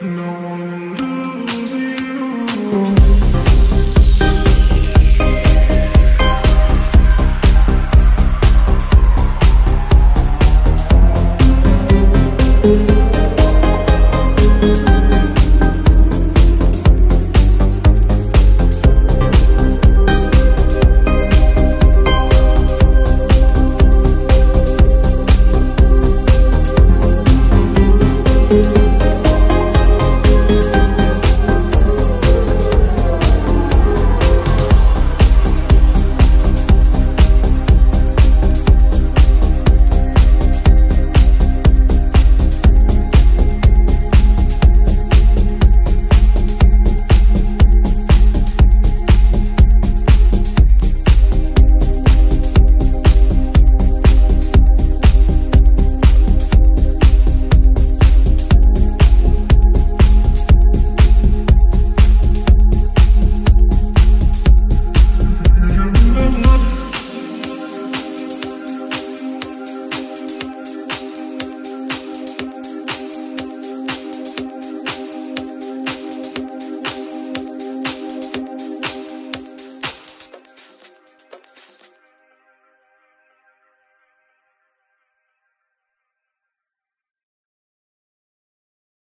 No one